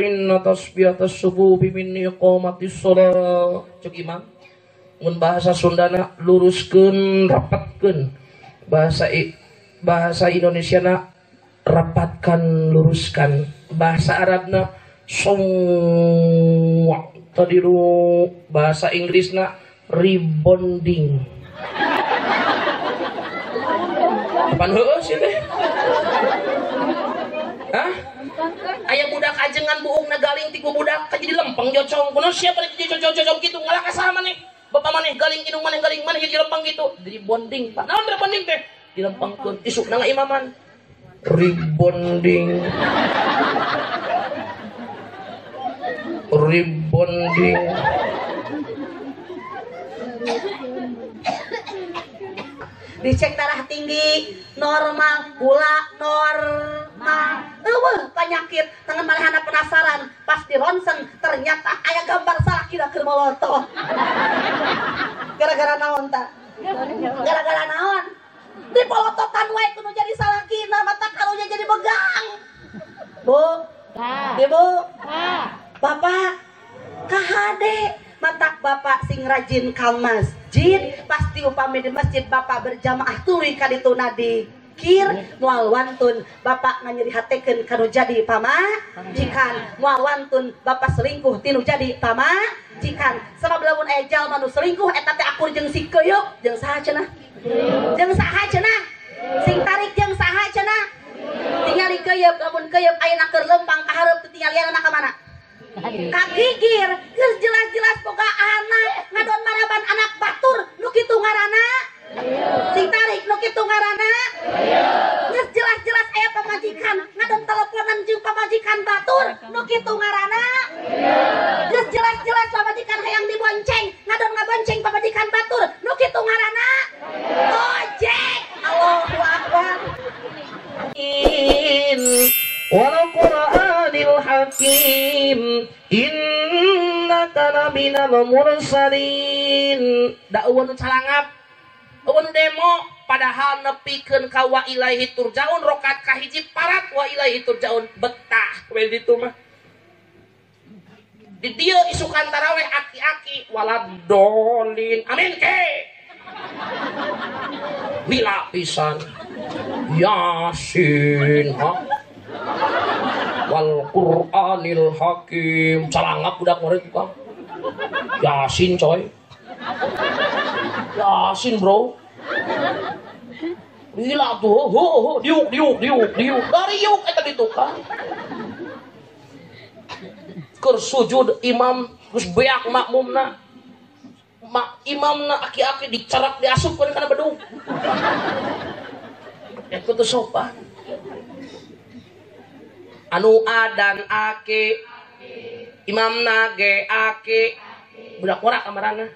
inna tasbihatas subuhi min iqamatis shalah cek imam. Mun bahasa Sundana luruskeun rapatkeun. Bahasa I, bahasa Indonesia na rapatkan luruskan. Bahasa Arabna song tadiru. Bahasa Inggrisna rebonding Apaan heus sih teh? Hah? Ayah budak ajengan buung nagaling tiku budak jadi lempeng jocong. Kuno siapa jadi jocong-jocong gitu ngalah ka sama nih. Bapak maneh galing indung maneh galing maneh jadi lempeng gitu. Jadi bonding, Pak. Naon bonding teh? Dilempengkeun isuk nang imaman. Rebonding. Rebonding. Dicek darah tinggi normal gula normal. Eueuh penyakit. Tangan malihana penasaran. Pas di ronsen ternyata aya gambar salah kira keur molotoh gara-gara naon ta? Gara-gara naon? Di polototan wae kudu jadi salah kina mata karunya jadi begang bu? Ibu bapak? Kahade matak bapak sing rajin ka masjid pasti upami di masjid bapak berjamaah tuluy ka ditu nadi kir mual wantun bapak nganyeri hateken kanu jadi pama jikan. Mual wantun bapak selingkuh tinu jadi pama jikan. Sama belum ejal manu selingkuh eta teh akur jeung si keyuk jeung saha cenah? Jeung saha cenah? Sing tarik jeung saha cenah? Tinggal keyeup lamun keyeup ayeuna keur lempang ka hareup tinggal liana ka mana kakigir geus jelas-jelas boga anak ngadon maraban anak batur nu kitu ngaranna sing tarik nu kitu ngaranna geus jelas-jelas aya pamajikan ngadon teleponan jeung pamajikan batur nu kitu ngaranna geus jelas-jelas pamajikan hayang dibonceng ngadon ngabonceng pamajikan batur nu kitu ngaranna ojek Allahu akbar. In wal qur'anil hakim innaka laminal mursalin da eueun calangap eueun demo padahal nepikeun ka wa ilaihi turjaun rokat kahiji parat wa ilaihi turjaun betah we ditu mah. Di dia isukan taraweh aki-aki waladolin amin ke? Mila pisan? Yasin ha Wal Qur'anil Hakim. Calangap budak murid tukang Yasin coy. Yasin bro. Gila tuh, ho, ho, diuk, diuk, diuk, diuk, dari yuk, eta ditukang. Keur sujud imam terus beak makmumna, mak imamna aki-aki dicarak diasup kan kana bedung ya kudu sopan anu adan aki imamna ge aki budak korak kamarana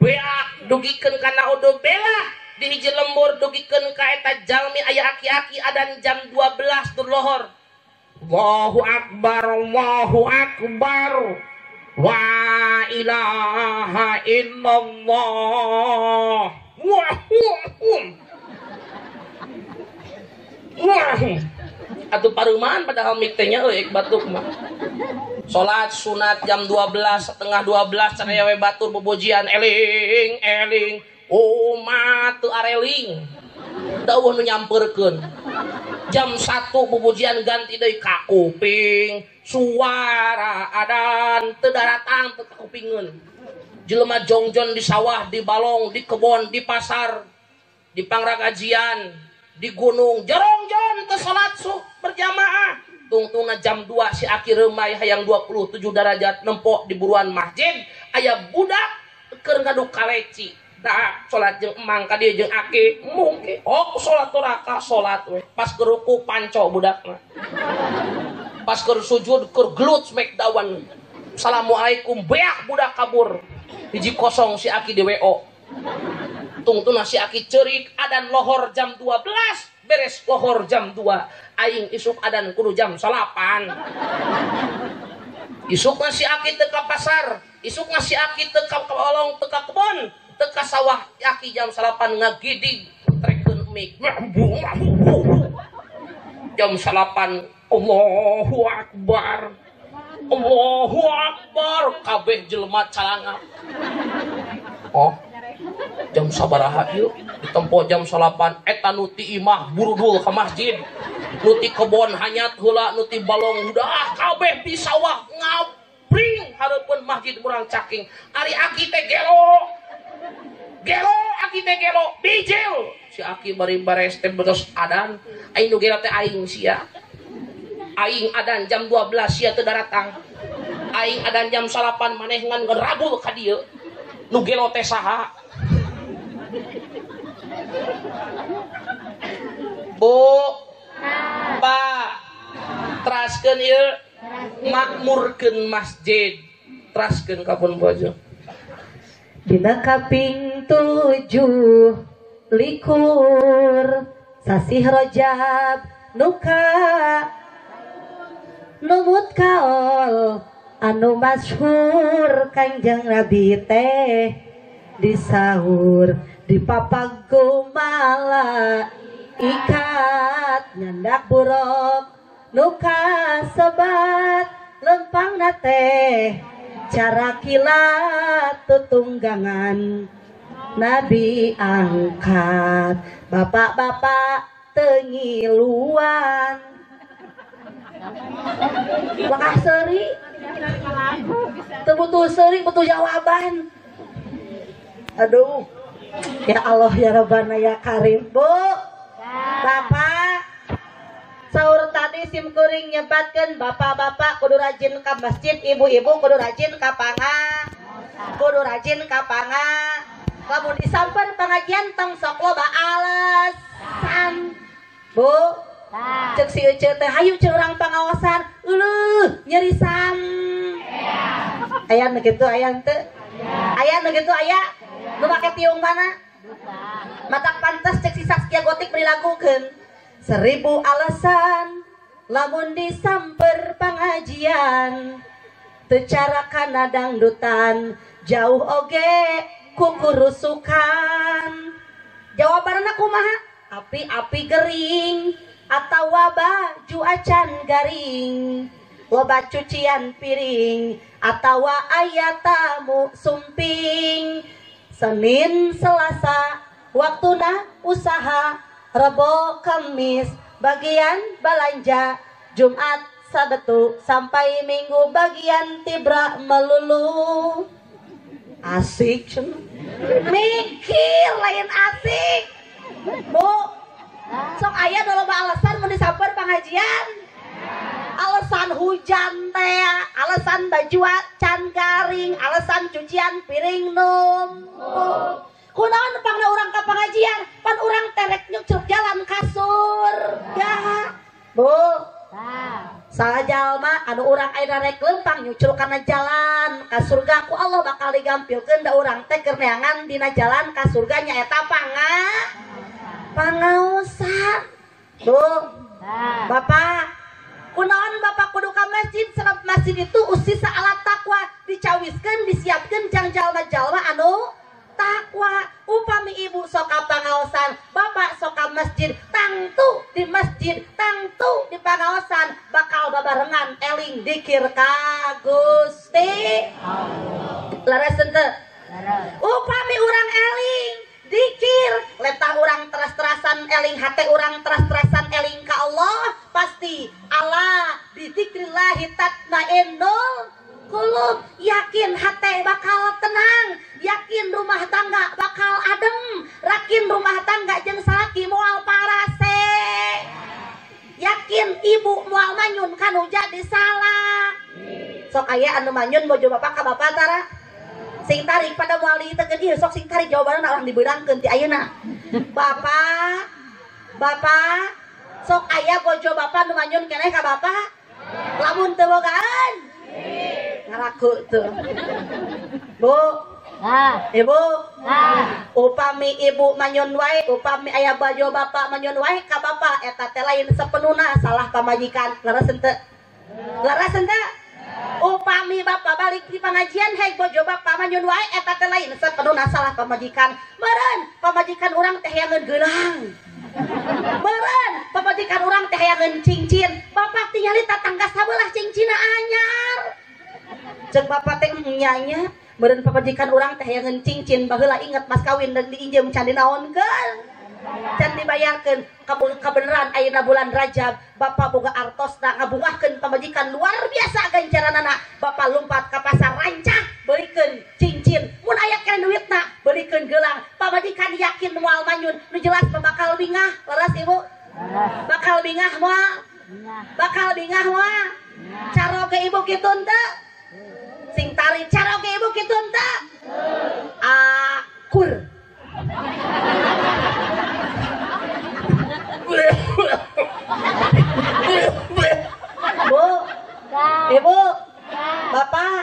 beak dugikeun kana udo bela. Di hiji lembur dugikeun ka eta jalmi aya aki-aki adan jam 12 dur lohor. Allahu akbar Allahu akbar. Wa ilaha illallah. Wah, wah, wah. Wah. Atuh paruman padahal miktenya euy batuk mah. Salat sunat jam 12 setengah 12 caraya we batur bobojian eling eling. Umat teu areling. Dawuh nu. Jam 1 bobojian ganti deui ka kuping suara adan teu kupingeun jelema jongjon di sawah di balong di kebon di pasar di pangragajian di gunung jerongjon teu salat suh berjamaah. Tungtungna jam 2 si aki remai hayang 27 derajat nempok di buruan masjid. Aya budak keur ngaduk kaleci Nah, sholat jeung emang ka dieu jeung aki. Mungkin oh sholat toraka sholat we. Pas geruku panco budakna pas keur sujud keur gelut smackdown assalamualaikum beak budak kabur. Hiji kosong si aki di WO tungtuna si aki cerik adan lohor jam 12 beres lohor jam 2 aing isuk adan kudu jam salapan. Isuk si aki teka pasar isuk si aki teka kolong teka kebon teka sawah aki jam salapan ngagidig trekkeun mik. Jam salapan Allahu Akbar. Allahu Akbar kabeh jelema calangap. Oh jam sabaraha yuk. Ditempo jam salapan. Eta nuti imah burudul ke masjid. Nuti kebon hanyat hula nuti balong udah. Kabeh di sawah ngabring harapun masjid murang caking ari aki teh gelo. Gelo aki teh gelo. Bijil. Si aki bari bares teh betos adan. Aing nu gelo teh aing sia. Aing adan jam 12 sia teu datang aing adan jam salapan maneh ngan ngerabul ka dieu. Nu gelo teh saha Bu Pak teraskeun ieu makmurkeun masjid. Teraskeun kapun bojo. Dina kaping tujuh likur sasih rojab nuka. Numut kaol anu masyhur kanjeng nabi teh di sahur di papag gumala ikat nyandak buruk nuka sebat lempang nate cara kilat tutunggangan. Nabi angkat bapak-bapak tengiluan Langkah seri? Tebutuh seri butuh jawaban Aduh Ya Allah ya Rabbana ya Karim. Bu Bapak. Sahur tadi sim kuring nyebatkan bapak-bapak kudu rajin ke masjid. Ibu-ibu kudu rajin ke panga. Kudu rajin ke panga. Kamu disamper pengajian tong sok loba alasan bu cek si Ece teh. Hayu cek orang pengawasan. Uluh nyeri sam ayah begitu ayah teh. Ayah begitu ayah lu pakai tiung mana? Mata pantas cek si Saskia Gotik perilagukeun seribu alasan lamun disamper pengajian. Tecara kana dangdutan jauh oge kukurusukan jawaban kumaha? Api-api gering atau baju acan garing. Loba cucian piring atau ayat tamu sumping Senin Selasa waktuna usaha Rebo Kamis bagian belanja Jumat Sabtu sampai Minggu bagian tibra melulu. Asik mikir lain asik. Bu sok ayah dalam alasan mau disamper pengajian alasan hujan teh alasan baju can garing alasan cucian piring numpuk kunaon pangna orang ke pengajian pan orang terek nyucuk jalan kasur. Ya. Bu. Salah jalma anu orang air rek lempang nyucul karena jalan ka surga ku Allah bakal digampilkeun da urang teh keur neangan dina jalan ka surga nyaeta panga? Pangaosan. Bu. Bapak kunaon bapak kudu ka masjid? Sebab masjid itu usisa alat takwa. Dicawiskeun disiapkeun jang jalma-jalma anu takwa. Upami ibu soka pangaosan bapak soka masjid tangtu di masjid tangtu di pangaosan. Bakal babarengan eling dikir ka Gusti. Laras ente upami urang eling dikir letah orang teras-terasan eling hate orang teras-terasan eling ka Allah pasti Allah bidikrillahi tatmainnul kulub. Yakin hati bakal tenang yakin rumah tangga bakal adem rakin rumah tangga jeng salaki mual parase yakin ibu mual manyun kanu jadi salah. Sok ayah anu manyun bojo bapak ka bapak tara sing tarik pada mual di tegedi sok sing tarik jawabannya orang diberangkeun ti ayeuna. Bapak bapak sok ayah bojo bapak nu manyun keneh ka bapak lamun teu bogaan. Ngaraku tuh bu. Ah, ibu. Ah, upami ibu manyun wae upami ayah bajo bapak manyun wae ka bapak eta teh lain sepenuhna salah pamajikan. Laras ente laras ente upami bapak balik di pengajian hei bojo bapak manyun wae eta teh lain sepenuhna salah pamajikan meureun pamajikan urang teh yang gelang Beren, pamajikan orang teh hayangan cincin. Bapak tinggali tetangga sabelah cincina anyar. Cek bapak teh nyanya. Beren pamajikan orang teh hayangan cincin. Baheula inget mas kawin dan diinjem can dinaonkeun. Can dibayarkeun kabul kabeneran ayeuna bulan Rajab. Bapak boga artosna ngabungahkeun pamajikan luar biasa ganjaranana. Bapak lompat ka pasar rancak beurekeun cincin. Mun aya kene duitna beurekeun gelang. Pamajikan yakin moal manyun nu jelas bakal bingah. Leres Ibu? Bakal bingah moal. Bakal bingah moal. Caro ke ibu kitu teu? Sing tari caro ke ibu kitu teu? Akur. Bu, Ibu, Bapak,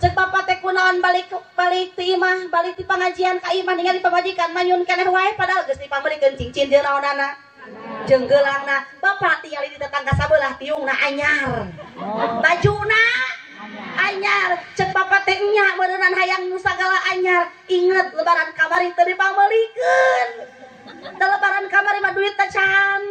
cek Bapak teh kunaon balik balik ti imah, balik ti pengajian ka imah ningali pamajikan manyun keneh wae padahal geus dipameurekeun cincin jeung naonana. Jeung geulangna, Bapak tinggali di tetangga sabelah tiungna anyar. Bajuna anyar, cek Bapak teh nya hayang nu sagala anyar. Inget lebaran kamari teu dipameulikeun. Mah duit teh can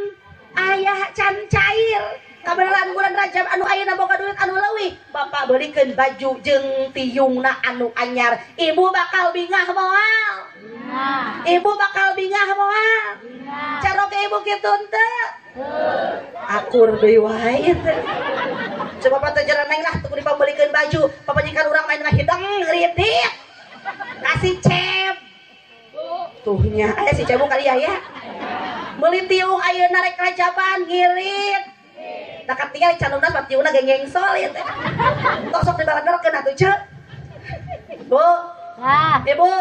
ayah can cair. Kabeneran bulan Rajab anu ayeuna boga duit anu leuwih Bapak belikeun baju jeung tiungna anu anyar. Ibu bakal bingah moal ibu bakal bingah moal cara ke ibu kitu teu akur deui wae. Coba Bapak teh jaraneng lah tuh dipambelikeun baju. Papajikan urang main mah hidang ngeritik kasih cep. Tuhnya aya si cebu kali ya ya Beli tiung ayo narik rajaban ngirit. Dekat tinggal canungna pat tiungna gengeng solid. Tok sok dibalanderkeun atuh cek. Bu, Nah, Ibu,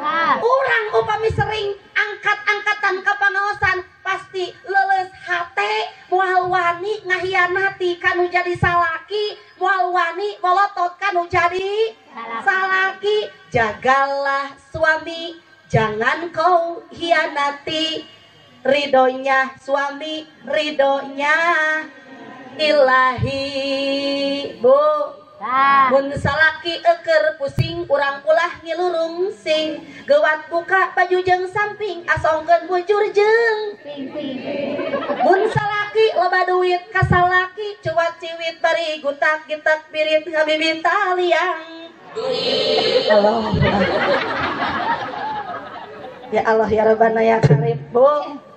nah, orang upami sering angkat-angkatan ke pangaosan pasti leles hate moal wani ngahianati kanu jadi salaki moal wani molotot kanu jadi salaki. Jagalah suami jangan kau hianati ridhonya suami ridhonya ilahi. Bu. Nah, Mun salaki eker pusing kurang ulah ngilurung sing. Gewat buka baju jeng samping asongkeun bujur jeng. Mun salaki loba duit ka salaki cuat ciwit bari gutak gitak birit ngabibit taliang Allah Ya Allah ya Rabbana ya Karim. Bu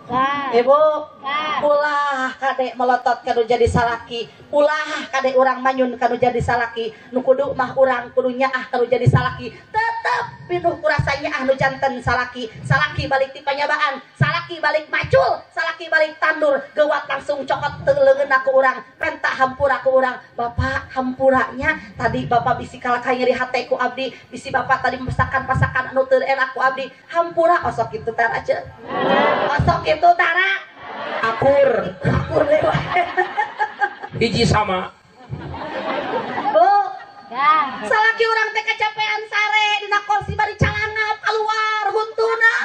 nah, Ibu nah, ulah kadek melotot kanu jadi salaki. Ulah kadek orang manyun kanu jadi salaki. Nu kudu mah orang kudu nyaah kanu jadi salaki. Tetep pinuh kurasanya ah nu janten salaki. Salaki balik ti panyabaan. Salaki balik macul. Salaki balik tandur. Gewat langsung cokot teleungeun aku orang pentak hampura ku orang bapak hampuranya tadi bapak bisi kalakah nyeri hate ku abdi. Bisi bapak tadi masakan pasakan anu teu enak ku abdi. Hampura osok itu tara aja osok itu tara akur. Akur. Lewat hiji sama salaki orang teh kecapean sare dina kursi bari calangap keluar huntuna.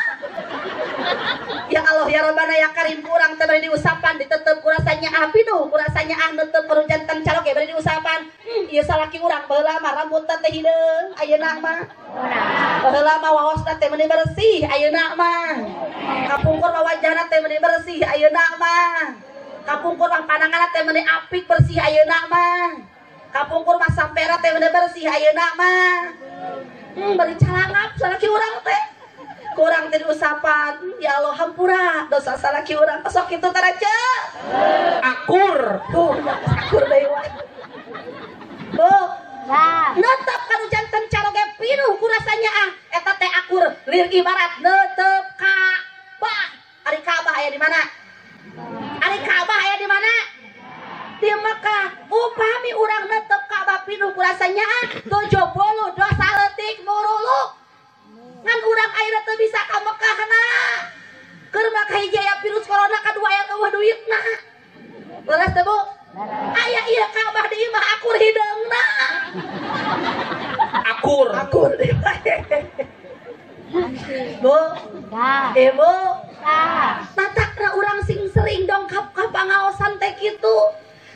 Ya Allah ya Rabbana ya Karim kurang teh bari diusapan ditetep kurasanya api duh kurasanya ah netep perlu jantan calok ya bari diusapan. Hmm, ieu salaki urang baheula mah rambut teh hideung ayeuna mah. Baheula mah waosna teh meuni bersih ayeuna mah. Kapungkur wajahna teh meuni bersih ayeuna mah. Kapungkur mah pandanganna teh meuni apik bersih ayeuna mah kapungkur mah sampera teh bener bersih ayeuna mah. Hmm, bari calangap salaki urang teh. Kurang teh usapan. Ya Allah hampura dosa salaki urang sok kitu taraja akur. Tuh akur deui wae bu nah, netep kanu janten caloge pinuh kurasanya ah. Eta teh akur. Lir ibarat netep ka bah ari Ka'bah aya di mana? Ari Ka'bah aya di mana di Mekah upami urang netep Ka'bah pinuh kurasanya ah 70 dosa letik muruluk ngan urang ayeuna teu bisa ka Mekah na keur mah hiji aya virus corona kadua aya eueuh duitna. Leres teh Bu? Aya iya Ka'bah di imah akur hideungna. akur. Akur. Di Bu, nah, Ibu, nah, tatakna urang sing sering dongkap ka pangaosan teh kitu.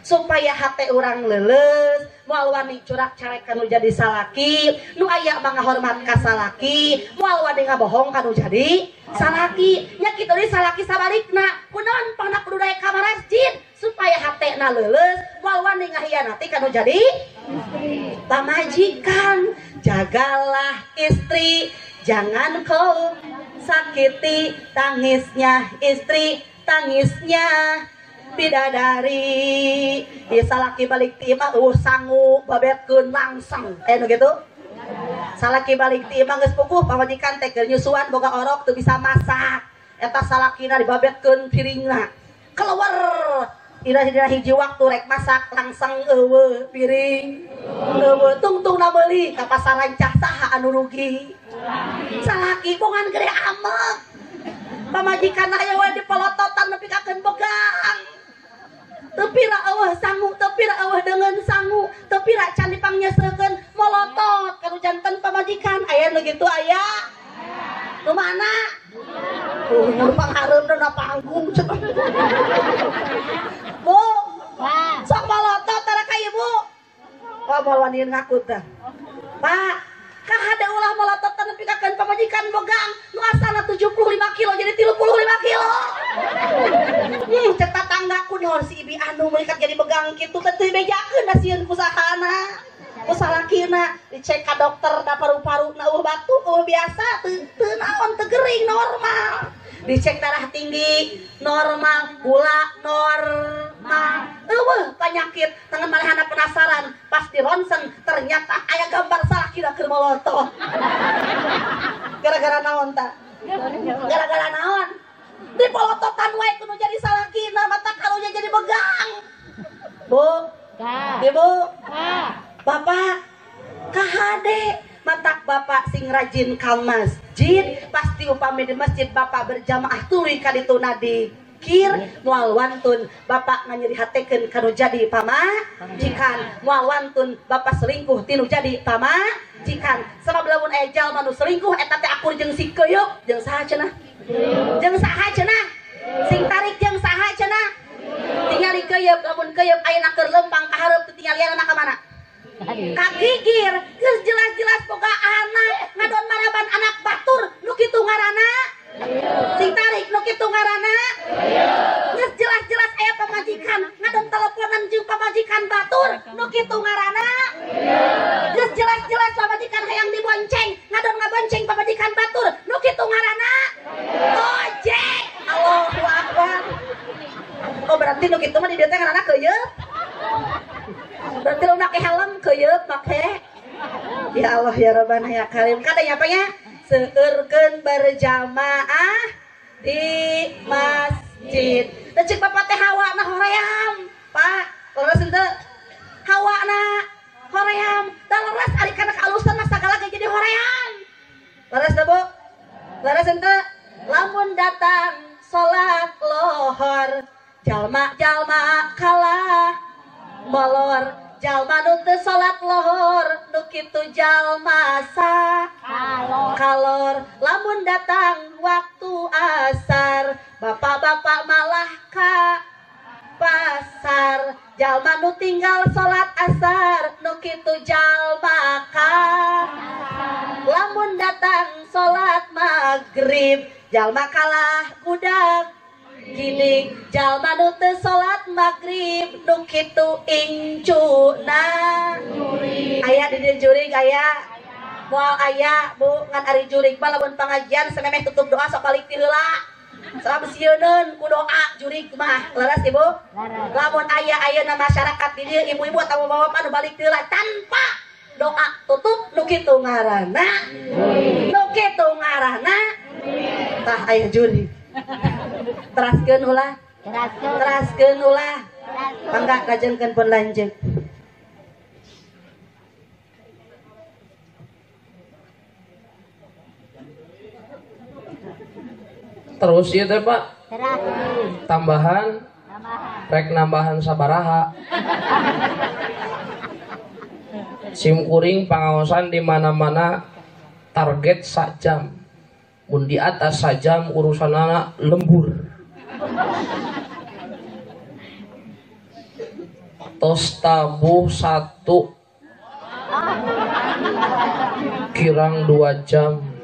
Supaya hati orang leles. Mual wani curak carek kanu jadi salaki. Nu aya mangga hormat ka salaki. Mual wani ngabohong kanu jadi salaki. Nya kitu salaki sabalikna kunaon pangna kudu daek ka masjid? Supaya hati na leles. Mual wani ngahianati kanu jadi pamajikan. Jagalah istri. Jangan kau sakiti tangisnya istri. Tangisnya bidadari. Di salaki balik timah uh sangu babetkeun langsung. Eh nu gitu? Salaki balik timah geus puguh pamajikan teh keur nyusuan boga orok tuh bisa masak. Eta salakina dibabetkeun piringna. Keluar! Ira dina hiji waktu rek masak langsung eueuh piring. Eueuh tungtung na meuli ka pasaran cah saha anu rugi. Salaki bongan gede amek. Pamajikan aya we dipolototan nepi kakeun begang tepira eueuh sangu tepira eueuh dengan sangu tepira can dipangnyeuseukeun molotot kanu janten pamajikan. Aya nu kitu aya. Nu mana? Tuh nu panghareum na panggung. Bu sok molotot tara ka ibu. Oh mau ngaku teh pak kah ada ulah molotot nepi kakeun pamajikan bogang. Nu asana 75 kilo jadi 35 kilo. Hmm, cek tatanggaku naon si ibi anu melihat jadi begang gitu teh bejakeun da sieun kusahana kusalakina dicek ka dokter da paru-paru. Na eueuh batu eueuh biasa teu teu naon teu gering normal. Dicek darah tinggi normal gula normal. Eueuh penyakit. Tangan malehana penasaran. Pas di ronsen ternyata aya gambar salakina keur molotot gara-gara naon ta? Gara-gara naon? Di polototan wae kudu jadi salakina mata karunya jadi begang bu? Ga. ibu Ga. Bapak kahade matak bapak sing rajin ka masjid pasti upami di masjid bapak berjamaah tuluy ka ditu nadi. Kir mual wantun bapak nganyeri hatekeun kanu jadi pama jikan mual wantun bapak selingkuh tinu jadi pama jikan. Sabab lamun aya jalma nu selingkuh eta teh akur jeung si keuyuk jeung saha cenah? Jeung saha cenah? Sing tarik jeung saha cenah? Tinggal keuyeup lamun keuyeup ayeuna keur lempang ka hareup teu tinggal liana ka mana kagigir geus jelas-jelas boga anak ngadon maraban anak batur nu kitu ngaranna sing tarik nu kitu ngaranna geus jelas-jelas aya pamajikan ngadon teleponan jeung pamajikan batur nu kitu ngaranna geus jelas-jelas pamajikan hayang dibonceng ngadon ngabonceng pamajikan batur nu kitu ngaranna ojek Allahu akbar. Oh berarti nu kitu mah di dieu teh ngaranna keuyeup berarti lu pakai helm keyeup make. Ya Allah ya Rabbana ya Karim. Kadanya apa ya? Seurkeun berjamaah di masjid. Dan cek bapak teh hawa na hoream pak. Leres ente hawa na hoream. Dan leres ari kana kalusan mah sagala ge jadi hoream. Leres teh bu? Leres ente lamun datang salat lohor jalma jalma kalah molor. Jalma nu teu salat lohor nu kitu jalma sa Halo. kalor lamun datang waktu asar bapak-bapak malah ka pasar. Jalma nu tinggal salat asar nu kitu jalma ka lamun datang salat maghrib jalma kalah budak gini jalma nu teu salat maghrib nu kitu incuna aya di dieu jurig aya. Moal aya bu ngan ari jurig mah lamun pangajian samemeh tutup doa sok balik ti heula Salam sieuneun ku doa jurig mah leres ibu. Lamun aya ayeuna masyarakat di dieu ibu-ibu atau bapak nu balik ti heula tanpa doa tutup nu kitu ngaranna nu kitu ngaranna tah aya jurig teraskeun ulah. Teraskeun ulah. Mangga kajengkeun pun lanjut. Terus ya teh pak. Tambahan. Tambahan. rek nambahan sabaraha. Sim kuring pengawasan di mana-mana target sajam mun di atas sajam urusan anak lembur. Tos tabuh satu. Kirang dua jam.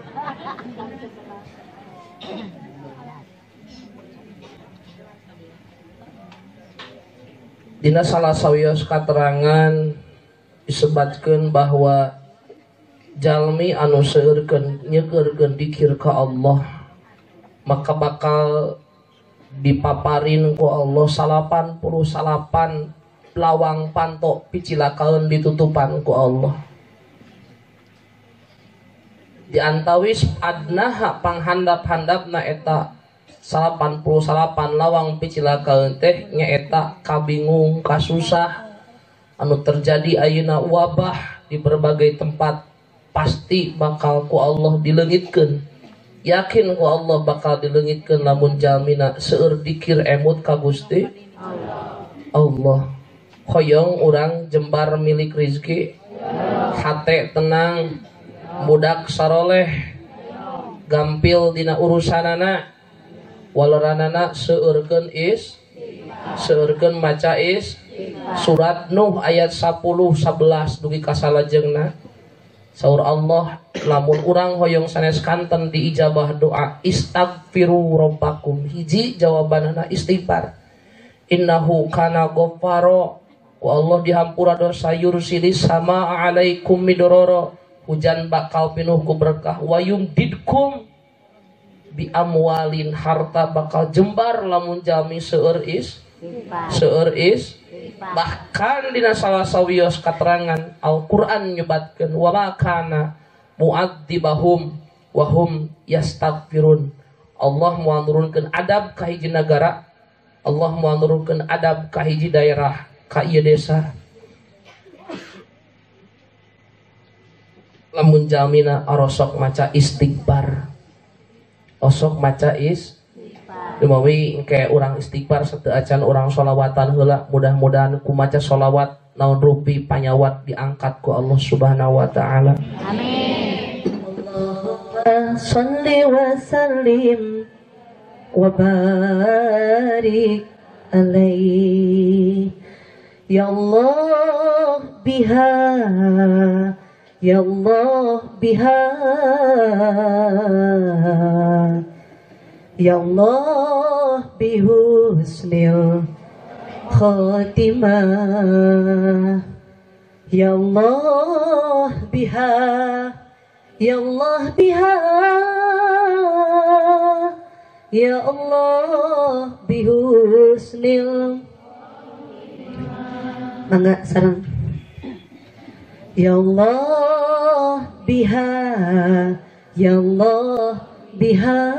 Dina salah sawios katerangan disebutkan bahwa Jalmi anu seurken nyegergen dikir ka Allah maka bakal dipaparin ku Allah salapan puluh salapan lawang pantok picilakaun ditutupan ku Allah. Diantawis adnaha panghandap-handap na eta salapan puluh salapan lawang picilakaun teh nyaeta kabingung kasusah anu terjadi ayuna wabah di berbagai tempat. pasti bakal ku Allah dilengitkan. Yakin ku Allah bakal dilengitkan namun jalmina seueur dikir emut ka Gusti? Allah. Hoyong orang jembar milik rizki. Hate tenang budak saroleh. Gampil dina urusanana. Waloranana seurkeun is seurkeun maca is. Surat Nuh ayat 10 11 dugi ka salajengna. Saur Allah lamun urang hoyong sanes kanten di ijabah doa istaghfiru rabbakum. Hiji jawabanana istighfar. Innahu kana ghaffaro. Ku Allah dihampura dosa yursilis sama alaikum midororo hujan bakal pinuh ku berkah. Wayum didkum bi amwalin. Harta bakal jembar lamun jami seueur is seueur is bahkan dina salah sawios katerangan Al-Quran nyebatkan wa makana muadzibahum wahum yastaghfirun. Allah mau adab ka hiji negara Allah mau adab ka hiji daerah ka desa. Lamun jamina arosok maca istighfar osok maca is Dumawi kayak orang istighfar satu acan orang solawatan hela mudah-mudahan ku maca solawat naon rupi panyawat diangkat ku Allah Subhanahu wa taala. Amin. Allahumma salli wa sallim wa barik alaihi Ya Allah biha Ya Allah biha Ya Allah bihusnil khatimah. Ya Allah biha Ya Allah biha. Ya Allah bihusnil. Mangga sarang. Ya Allah biha. Ya Allah biha.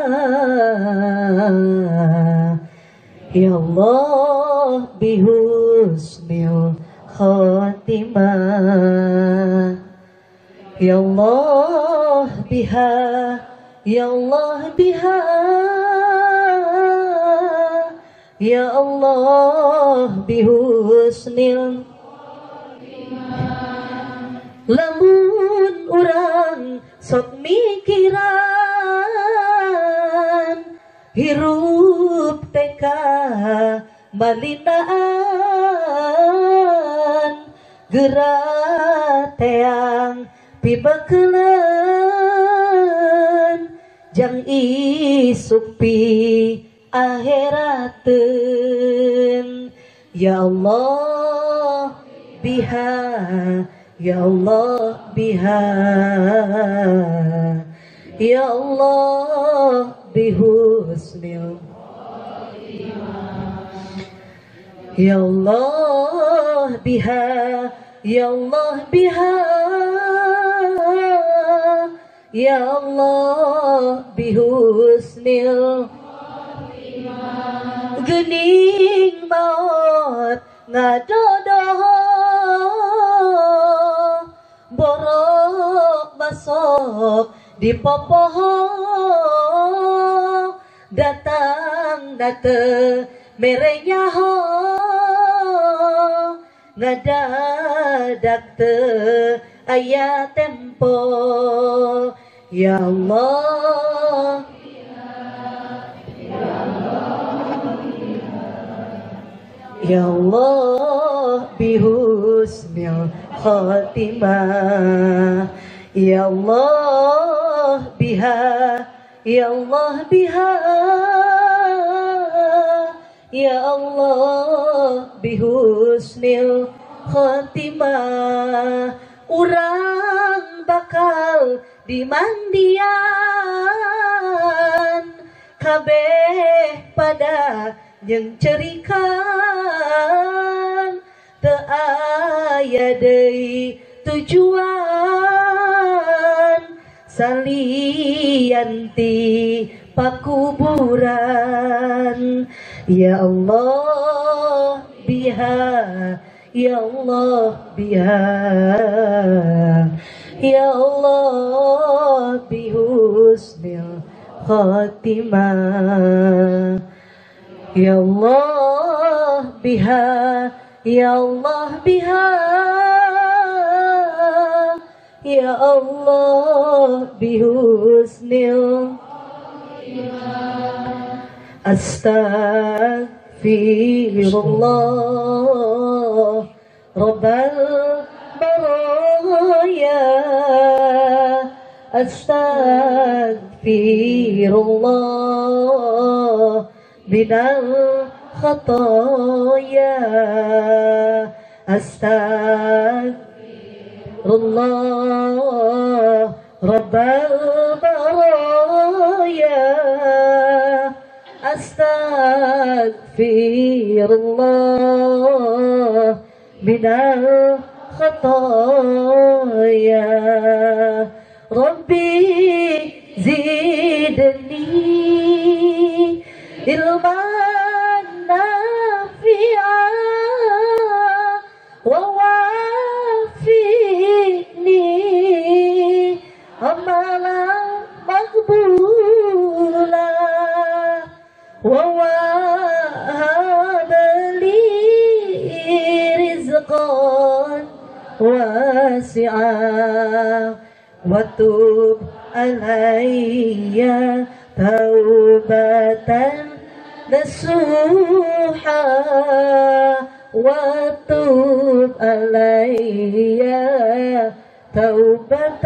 Ya Allah bihusnil khatimah. Ya Allah biha. Ya Allah biha. Ya Allah bihusnil. Lamun orang sok mikiran Hirup teka malinaan Gerak teang pibekelan Jang isupi akhiraten Ya Allah biha Ya Allah biha. Ya Allah bihusnil Ya Allah biha Ya Allah biha. Ya Allah bihusnil. Gening maut ngadodoh. Borok basok di popoho datang date merenya ho. Ngadadak te ayat tempo. Ya Allah. Ya Allah bihusnil khatimah. Ya Allah biha Ya Allah biha Ya Allah bihusnil khatimah. Urang bakal dimandian kabeh pada yang cerikan. Teu aya deui tujuan salianti pakuburan. Ya Allah biha ya Allah biha. Ya Allah bihusnil khatimah. Ya Allah biha Ya Allah biha يا الله بحسن أستغفر الله. رب البرايا أستغفر الله من الخطايا. أستغفر الله. رب البرايا أستغفر الله من الخطايا. ربي زدني علما نافعا. عمالا مقبولا ووهب لي رزقا واسعا وتب علي توبة نسوحا وتب علي توبة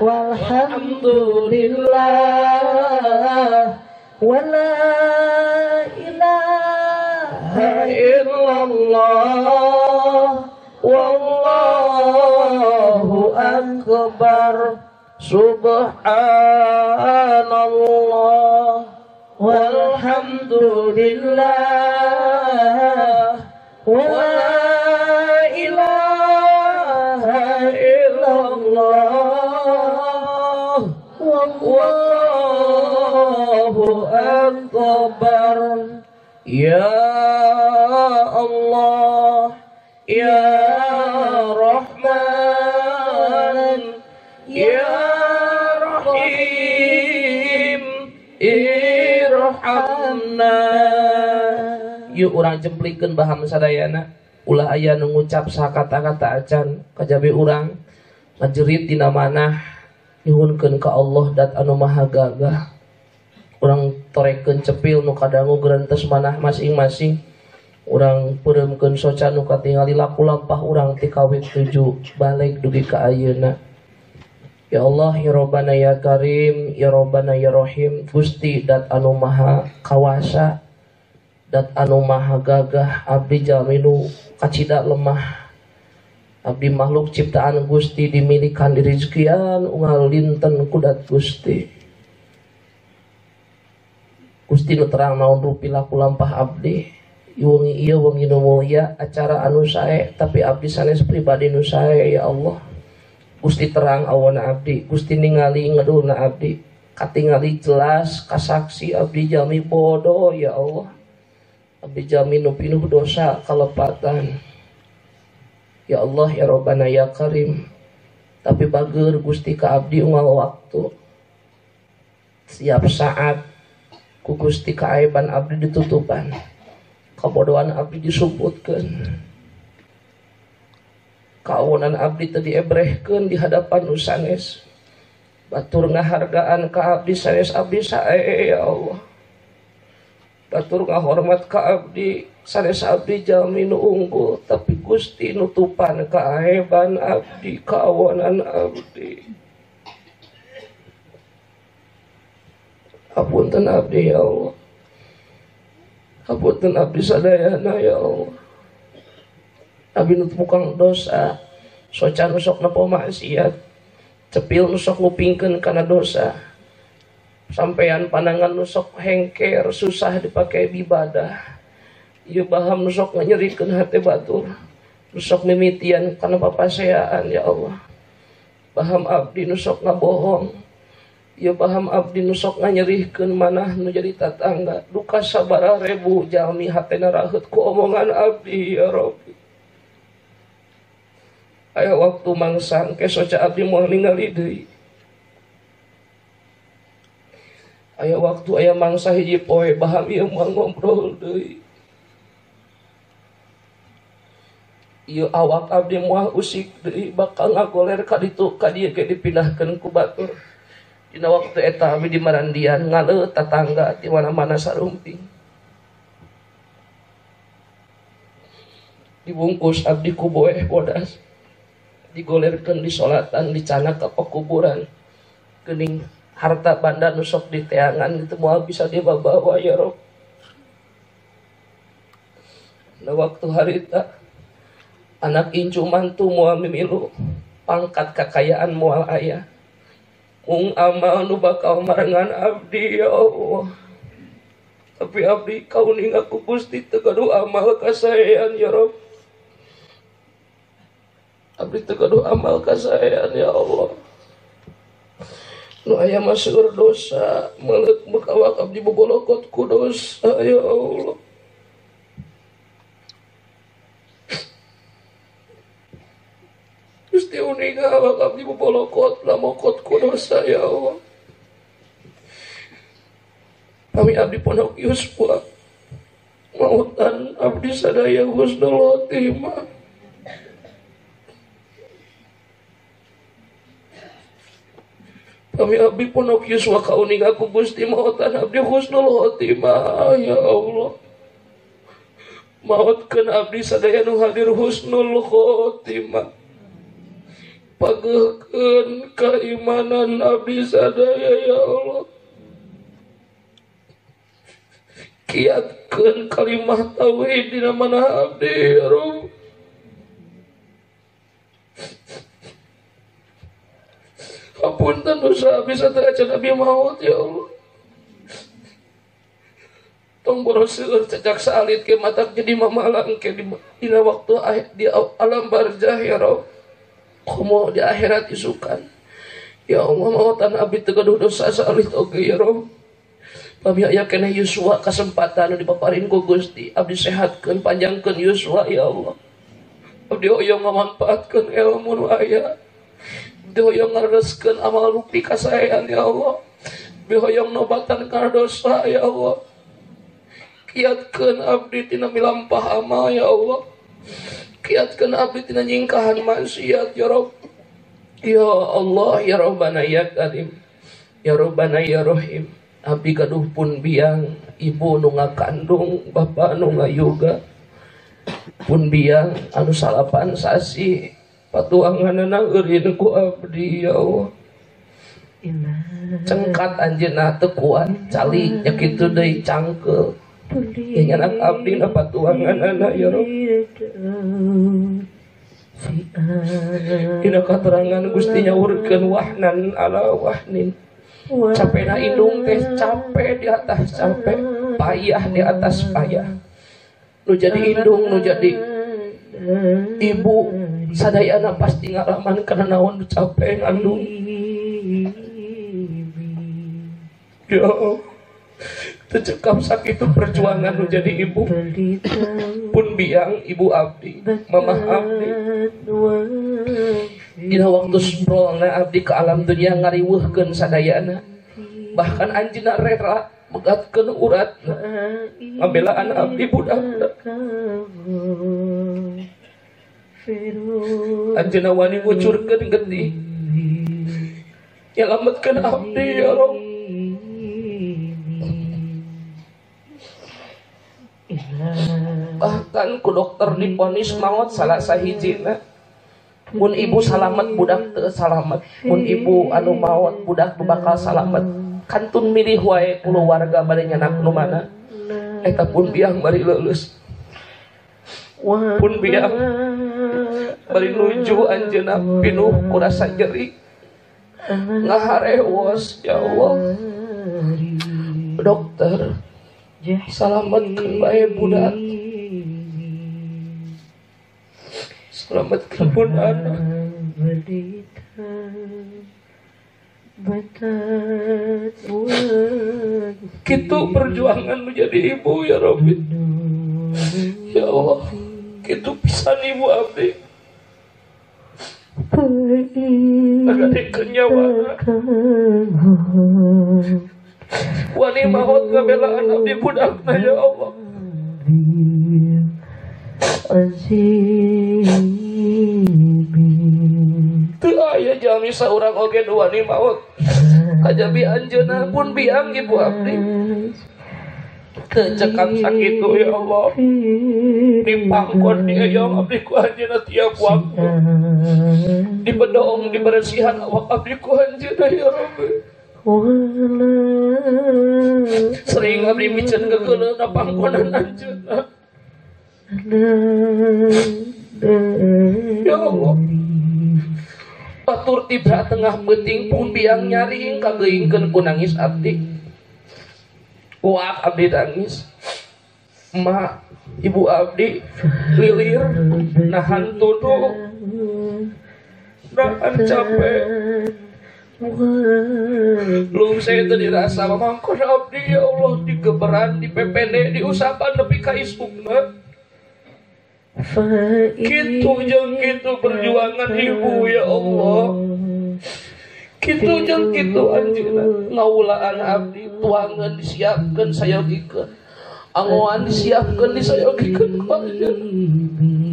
walhamdulillah wala ilaha illallah wallahu akbar subhanallah walhamdulillah wala أكبر يا الله يا رحمن يا رحيم irhamna yuk orang jemplikeun baham sadayana ulah aya nu ngucap sakata-kata acan kajabe urang ngajerit dina manah nyuhunkeun ka Allah dat anu maha gagah orang torekeun cepil nu kadanggu gerentes manah masing-masing. Orang peremken soca nu katingali laku lampah orang tikawin tuju balik dugi ke ayeuna. Ya Allah ya Rabbana ya Karim ya Rabbana ya Rahim Gusti dat anu maha kawasa dat anu maha gagah abdi jaminu kacida lemah. Abdi makhluk ciptaan Gusti dimilikan di rizkian unggal linten kudat Gusti. Gusti nu terang naon rupi laku lampah abdi wengi iya wengi nu mulia acara anu sae tapi abdi sanes pribadi nu sae ya Allah. Gusti terang awana abdi Gusti ningali ngedulna abdi katingali jelas kasaksi abdi jami bodoh ya Allah. Abdi jami nu dosa kalepatan. Ya Allah ya Rabbana ya Karim. Tapi bager Gusti ka abdi unggal waktu. Siap saat ku Gusti kaaiban Abdi ditutupan. Kebodohan Abdi disebutkan kawonan Abdi tadi ebrehkan di hadapan nusanes batur ngahargaan ka Abdi sanes Abdi sae ya Allah. Batur ngahormat ka Abdi sanes Abdi jalmi nu unggul tapi Gusti nutupan kaaiban Abdi kawanan Abdi. Apunten abdi ya Allah. Apunten abdi sadayana ya Allah. Abdi nutupukang dosa. Soca nusok na maksiat. Cepil nusok ngupingkan karena dosa. Sampean pandangan nusok hengker Susah dipakai ibadah. Iya baham nusok nyerikan hati batur. Nusok mimitian karena papasayaan ya Allah. Baham abdi nusok ngabohong ia paham Abdi nusok nyerihkan manah nu jadi tatangga. Duka saaba rebu Jami ku omongan Abdi ya Robbi Ayo waktu mangsan ke soca Abdi mau ningali deui. Ayo waktu aya mangsa hiji poe baham ieu mah ngobrol deui. Ieu awak abdi muah usik deui bakal ngagoler ka ditu ka dieu ge dipindahkeun ku batur. Dina waktu eta abdi di Marandian ngale tetangga di mana-mana sarumping. Dibungkus abdi ku boeh bodas. Digolerkeun di solatan dicanak ke pekuburan. Gening harta banda nusok di teangan itu moal bisa dibawa ya Rob. Nah waktu hari tak anak incu mantu moal mimilu pangkat kekayaan moal ayah Mung amal nu bakal marengan abdi ya Allah. Tapi abdi kau ning aku Gusti tegadu amal kasayan ya Rob. Abdi tegadu amal kasayan ya Allah. Nu aya maseur dosa, melek bekawak abdi bobolokot ku dosa ya Allah. Gusti uninga awak abdi bobolokot lamokot ku dosa ya. Kami abdi pondok Yuswa. Mautan abdi sadaya husnul khotimah. Kami abdi pondok Yuswa kauning aku Gusti mautan abdi husnul khotimah ya Allah. Mautkan abdi sadaya nu hadir husnul khotimah. Pagahkan keimanan abdi sadaya ya Allah. Kiatkan kalimah tauhid di mana abdi ya Rabb. Apunten dosa bisa teraca Nabi maut ya Allah. Tong boroseur cecak salit ke mata jadi mamalang ke di waktu di alam barzah ya Rabb. Komo di akhirat isukan. Ya Allah mau tanah abdi tegaduh dosa salit oge ya Rabb. Kami aya kena Yuswa kesempatan dipaparin ku Gusti. Abdi sehatkeun panjangkeun Yuswa ya Allah. Abdi hoyong ngamanfaatkeun ilmu nu aya. Abdi hoyong ngareskeun amal rupi kasayan ya Allah. Abdi hoyong nobatan karena dosa ya Allah. Kiatkeun abdi tina milampah amal ya Allah. Kiatkeun abdi tina nyingkahan maksiat ya Rabb. Ya Allah ya Rabbana ya Karim. Ya Rabbana ya Rahim. Abdi gaduh pun biang ibu nu ngakandung bapak nu ngayuga pun biang anu salapan sasi patuanganana eureun ku abdi ya Allah cengkat anjeunna teu kuat cali nya kitu deui cangkel anak abdi na patuanganana ya Rabb Dina katerangan Gusti nyaurkeun wahnan ala wahnin. Capek na indung teh capek di atas capek payah di atas payah. Nu jadi indung nu jadi ibu. Sadayana pasti ngalaman karena naon capek ngandung. Ya Allah Tecekam sakit perjuangan nu jadi ibu pun biang ibu abdi mama abdi. Dina waktu sprolna abdi ke alam dunia ngariweuhkeun sadayana. Bahkan anjina rela megatkeun uratna ngabelaan abdi budakna anjina wani ngucurkeun getih nyelametkeun abdi ya Rabb bahkan ku dokter diponis maut salah sahiji mun ibu salamet budak te salamet. Mun ibu anu maut budak tu bakal salamet. Kantun milih wae keluarga bari nyanak nu mana. Eta pun biang bari lulus pun biang bari nuju anjeuna pinuh ku rasa jeri. Ngaharewos ya Allah. Dokter selamatkan bae budak. Selamatkan pun anak. Gitu perjuangan menjadi ibu ya Rabbi. Ya Allah Gitu pisan ibu abdi. Agak dikenyawa Wani mahot ngabelaan abdi budakna ya Allah. Teu aya jami saurang oge wani maot Kajabi anjeunna pun biang ibu abdi. Kecekam sakitu ya Allah. Dipangkon dia ya abdi ku anjeunna tiap waktu. Dibedong dibersihan awak abdi ku anjeunna ya Rabbi Sering abdi micen gegeuleuh pangkonan anjeunna Ya Allah. Batur tibra tengah beting pun biang nyaring kageingkeun ku nangis abdi Kuak abdi nangis. Ma ibu abdi lilir nahan tuduh. Nahan capek Belum saya tadi rasa mamangkon abdi ya Allah digeberan, dipepene, diusapan nepi ka isukna Gitu jeung gitu perjuangan ibu ya Allah. Gitu jeung gitu anjeunna ngaulaan abdi tuangan disiapkeun sayogikeun. Angoan disiapkeun disayogikeun ku anjeunna.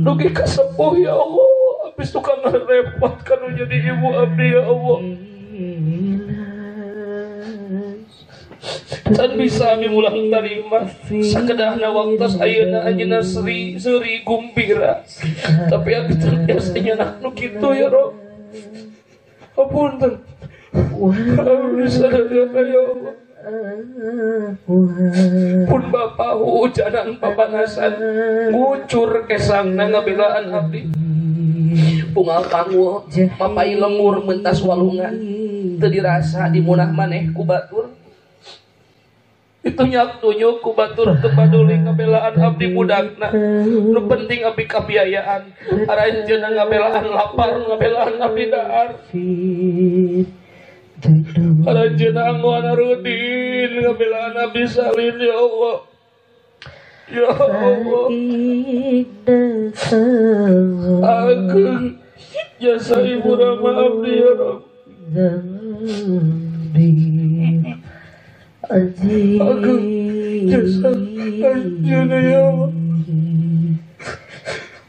Dugi ka sepuh ya Allah. Habis tukang repot kan jadi ibu abdi ya Allah. Tan bisa mimulang tarima sakedahna waktu ayeuna anjeunna seri seri gumbira. Tapi aku terbiasanya nak nu kitu ya Rob. Apunten ya Allah. Pun bapak hujanan papanasan ngucur kesangna ngabelaan abdi pungal pangu papai lemur mentas walungan. Teu dirasa dimunah maneh ku batur? Itu nyak tunyuk ku batur kepaduli ngabelaan abdi budakna nu penting abdi kabiayaan. Aranjeunna ngabelaan lapar ngabelaan abdi daar aranjeunna anggoan rudin ngabelaan abdi salin ya Allah. Ya Allah. Agung jasa ibu rama abdi ya Rabb agung jasa anjeunna ya Allah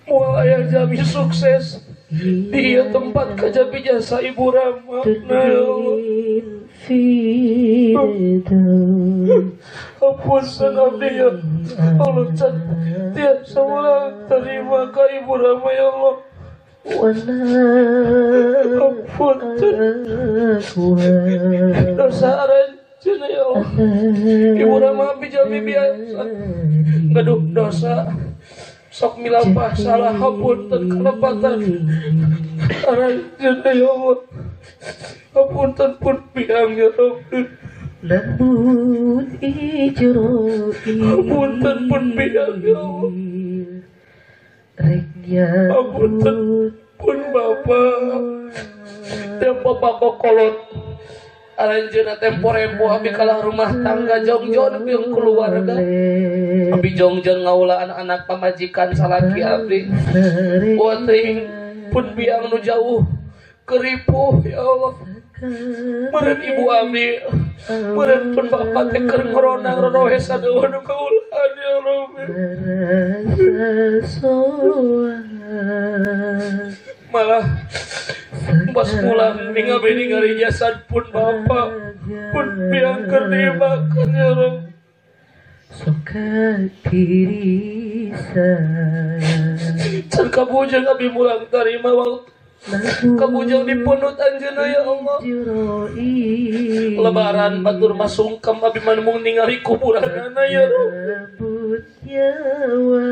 Mual aya jami sukses Dia tempat kajabi jasa ibu Rama Nah ya Allah Hapunten abdi ya Allah tiap semula terima ka ibu Rama ya Allah Hapunten dosa aranjeunna ya Allah Ibu abdi jami biasa Gaduh dosa sok milapah salah hapunten kalepatan aranjeunna ya Allah hapunten pun biang ya Rabbi Lembut ijroi hapunten pun biang ya Allah Apunten pun bapak. Dan bapak kolot. Aranjana tempo rempo abi kalah rumah tangga jongjon jeung keluarga. Abi jongjon ngaula anak-anak pamajikan salaki abdi Wating pun biang nu jauh. Keripuh ya Allah. Meren ibu abdi Meren pun bapak teh keur ngoronang ronohe sadewa nu kaulaan ya Rabbi. Malah pas pulang ningali ningali jasad pun bapak pun biang keur dimakan ya Rabbi. Suka tirisa Can kabujang abi mulang tarima waktu kabujang dipunut anjeuna ya Allah. Lebaran batur masungkem abi manmung ningali kuburanana ya Rabbi Rebut nyawa.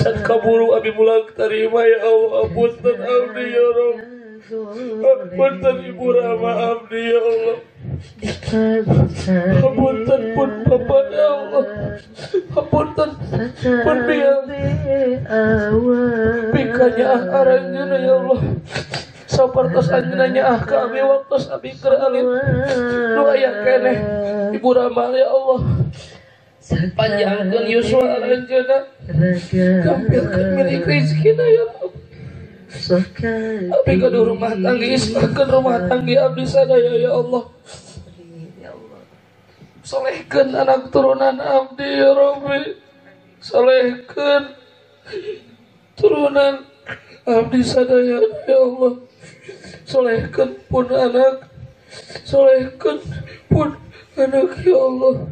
Can kaburu abi mulang tarima ya Allah. Punten abdi ya Rabbi Punten ibu Rama abdi ya Allah Hapunten pun bapak ya Allah. Hapunten pun biang Pikanya ah aranjana ya Allah. Sapartos anjenanya ah kami waktu abi keralin. Lu aya keneh Ibu Rama ya Allah. Panjangkan Yuswa aranjana Gampilkan milik rizkina ya Allah. Abi kudu rumah tanggi ismakan rumah tanggi abdi sadaya ya Allah Solehkan anak turunan abdi ya Rabbi. Solehkan turunan abdi sadaya ya Allah. Solehkan pun anak. Solehkan pun anak ya Allah.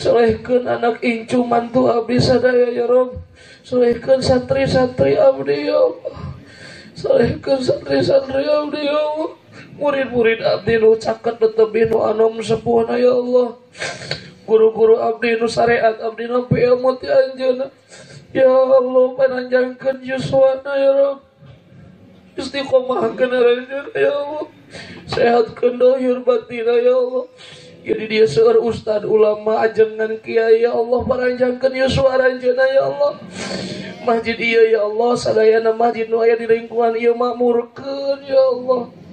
Solehkan anak incu mantu abdi sadaya ya Rabb Solehkan santri-santri abdi ya Allah. Solehkan santri-santri abdi ya Allah murid-murid Abdi nu caket tebi nu anom sepuhna ya Allah. Guru-guru Abdi nu syariat Abdi nampi ilmu ti anjeuna ya Allah pananjangkeun yuswana ya Rabb istiqomahkeun anjeuna ya Allah. Sehatkeun dohir batina ya Allah. Jadi dia seueur ustad ulama ajengan kiai ya Allah. Pananjangkeun yuswana anjeuna ya Allah. Masjid iya ya Allah. Sadayana masjid nu aya di lingkungan ieu makmurkeun ya Allah.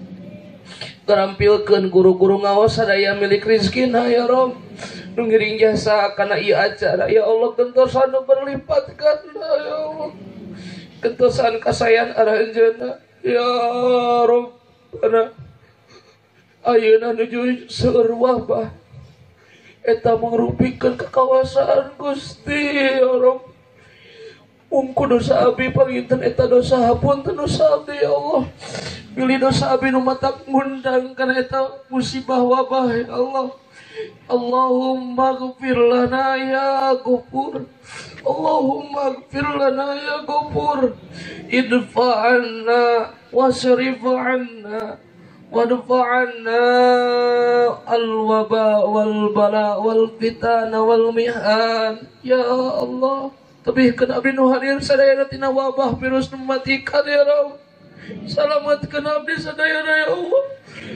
terampilkan guru-guru ngaos sadaya milik Rizkin ya Rob. Nungiring jasa karena iya acara. Ya Allah kentosan berlipat ganda ya Allah. Kentosan kasayan arah jana ya Rob karena ayeuna nuju seueur wabah. Eta mangrupikan kekawasan Gusti ya Rob. Umku dosa abi panginten eta dosa hapun ten dosa abdi ya Allah. Pilih dosa abi nu matak ngundang karena eta musibah wabah ya Allah. Allahumma gfir lana ya gopur Allahumma gfir lana ya gopur Idfa'anna wasrif'anna Wadfa'anna al-waba wal-bala wal-fitana mihan Ya Allah tapi kena abdi hadir sadaya tina wabah virus mati matikan ya Rabb. Selamatkan abdi sadaya ya Allah.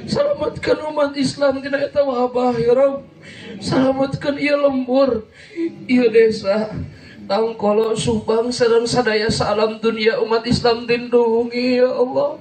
Selamatkan umat Islam tina eta wabah ya Rabb. Selamatkan ia lembur, ia desa. Tangkolo Subang sedang sadaya salam dunia umat Islam lindungi ya Allah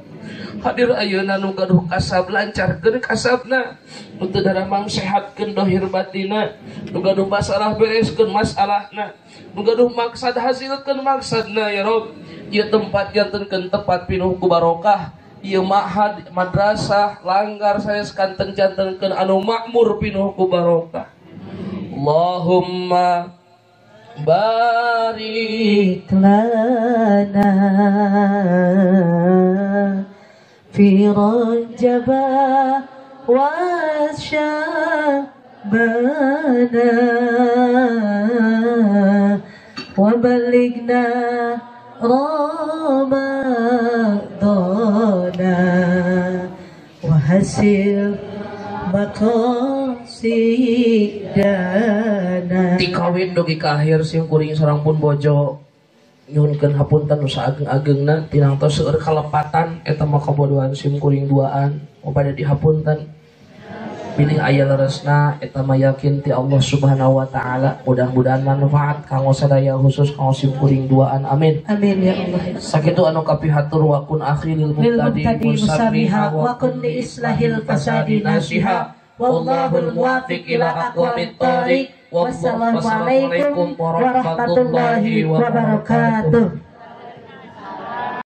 hadir Ayeuna nu gaduh kasab lancar kasabna. Untuk darah sehatkan dohir batina. Nu gaduh masalah bereskan masalahna. Nu gaduh maksad hasilkan maksadna ya Rob. Ia tempat jantenkan tempat pinuh ku barokah. Ia mahad madrasah langgar saya sekanten jantenkan anu makmur pinuh ku barokah. Allahumma barik lana. في رجب وشعبنا وبلغنا رمضان وحسن مقاصدنا tikawin dugi kahir sim kuring sarang pun bojo nyunkeun hapunten nu saageng-agengna tinang tos seueur kalepatan eta mah kabodohan sim kuring duaan pada dihapunten Pilih aya leresna eta mah yakin ti Allah Subhanahu wa taala. Mudah-mudahan manfaat kanggo sadaya khusus kanggo simpuring duaan. Amin. Amin ya Allah. Sakitu anu kapihatur wa kun akhiril muqtadi musabiha wa kun li islahil fasadi nasiha. Wallahul muwaffiq ila aqwamit thariq. Wassalamualaikum warahmatullahi wabarakatuh.